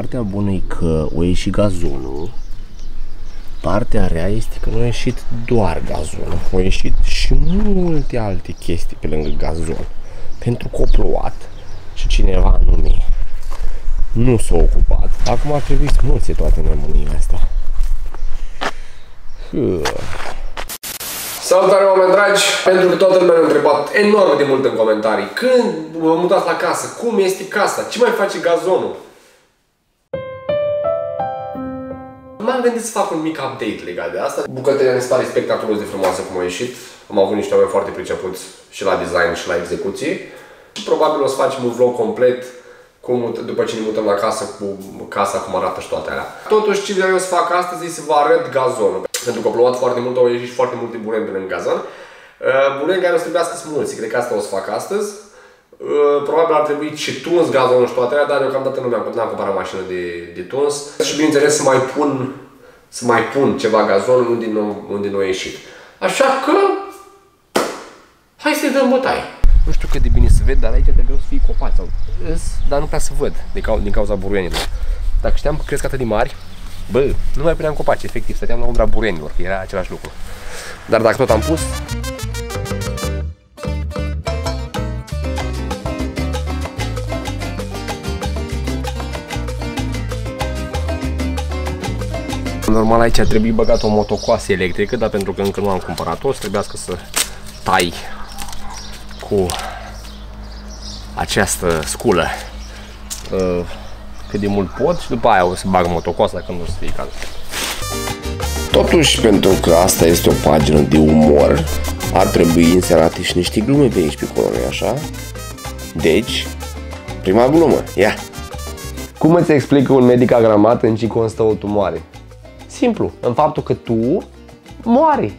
Partea bună e că o ieșit gazonul. Partea rea este că nu a ieșit doar gazonul. Au ieșit și multe alte chestii pe lângă gazon. Pentru că a plouat și cineva anume nu s-a ocupat. Acum ar trebui să mulțe toate nebunia astea. Salutare oameni dragi! Pentru că toată lumea ne-a întrebat enorm de mult în comentarii Când vă mutați la casă? Cum este casa? Ce mai face gazonul? M-am gândit să fac un mic update legat de asta Bucătăria ne pare spectaculos de frumoasă cum a ieșit Am avut niște oameni foarte pricepuți și la design și la execuție Probabil o să facem un vlog complet cum, după ce ne mutăm la casă cu casa, cum arată și toate alea. Totuși, ce vreau eu să fac astăzi e să vă arăt gazonul. Pentru că a plouat foarte mult, au ieșit foarte multe buleni pe lângă gazon. Uh, buleni care o să trebuiască smulți, cred că asta o să fac astăzi. Uh, probabil ar trebui și tuns gazonul și toate alea, dar deocamdată nu mi-am cumpărat mașină de, de tuns. Și bineînțeles să mai pun, să mai pun ceva gazon unde nu, unde nu a ieșit. Așa că, hai să-i dăm bătaie. Nu știu cât de bine se vede, dar aici trebuie să fie copaci sau dar nu prea să văd din, cau din cauza buruienilor. Dacă știam că cresc atât de mari, bă, nu mai puneam copaci, efectiv, stăteam la umbra buruienilor, era același lucru. Dar dacă tot am pus, Normal aici trebuie băgat o motocoasă electrică, dar pentru că încă nu am cumpărat-o, o să trebuiască să tai cu această sculă uh, cât de mult pot și după aia o să bag motocoasa dacă nu o să fie cazul. Totuși, pentru că asta este o pagină de umor, ar trebui inserate și niște glume pe aici pe acolo, nu așa? Deci, prima glumă, ia! Cum îți explică un medic agramat în ce constă o tumoare? Simplu, în faptul că tu moari.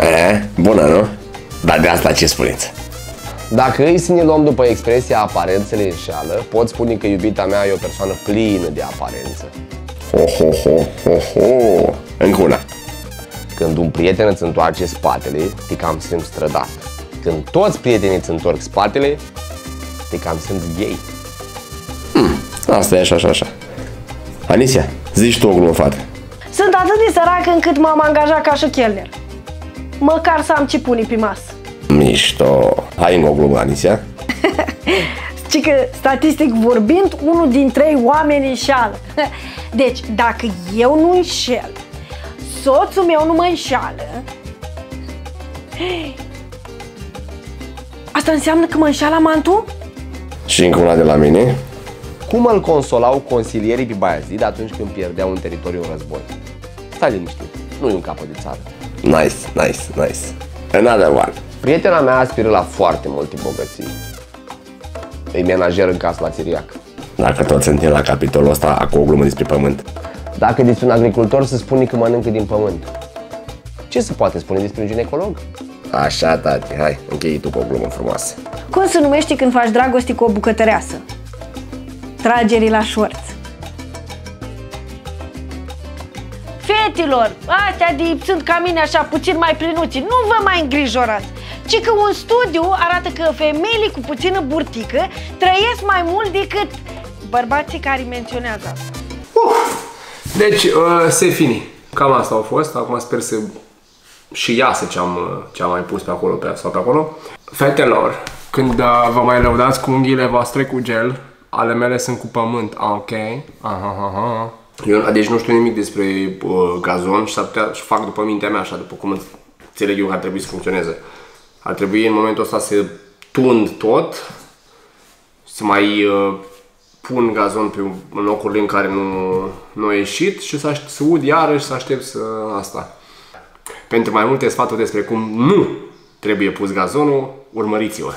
E, bună, nu? Dar de asta ce spuneți? Dacă îi să ne luăm după expresia aparențele înșeală, pot spune că iubita mea e o persoană plină de aparență. Ho, ho, ho, ho, ho. Încă una. Când un prieten îți întoarce spatele, te cam simți strădat. Când toți prietenii îți întorc spatele, te cam simți gay. Hmm, asta e așa, așa, așa. Anisia, zici tu o glumă, fată. Sunt atât de sărac încât m-am angajat ca și chelner. Măcar să am ce pune pe masă. Mișto. Hai în o glumă, Anisia. Ci că, statistic vorbind, unul din trei oameni înșeală. Deci, dacă eu nu înșel, soțul meu nu mă înșeală, asta înseamnă că mă înșeală mantu? Și încă una de la mine. Cum îl consolau consilierii pe Baiazid atunci când pierdeau un teritoriu în război? Stai liniștit, nu e un capăt de țară. Nice, nice, nice. Another one. Prietena mea aspiră la foarte multe bogății. E menajer în casă la Țiriac. Dacă tot suntem la capitolul ăsta, acum o glumă despre pământ. Dacă despre un agricultor se spune că mănâncă din pământ, ce se poate spune despre un ginecolog? Așa, tati, hai, închei tu cu o glumă frumoasă. Cum se numește când faci dragoste cu o bucătăreasă? Tragerii la șorț. Fetilor, astea de, sunt ca mine așa puțin mai plinuți, nu vă mai îngrijorați ci că un studiu arată că femeile cu puțină burtică trăiesc mai mult decât bărbații care menționează asta. Uh, deci, uh, se fini. Cam asta a fost. Acum sper să și iasă ce am, uh, ce am mai pus pe acolo pe, sau pe acolo. Fetelor, când uh, vă mai lăudați cu unghiile voastre cu gel, ale mele sunt cu pământ, ah, ok? Aha, aha. Eu, deci nu știu nimic despre uh, gazon și s-ar putea și fac după mintea mea așa, după cum înțeleg eu că ar trebui să funcționeze. Ar trebui în momentul ăsta să tund tot, să mai uh, pun gazon pe în locurile în care nu, nu a ieșit și să, să ud iarăși să aștept să asta. Pentru mai multe sfaturi despre cum nu trebuie pus gazonul, urmăriți-o!